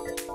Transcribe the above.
Bye.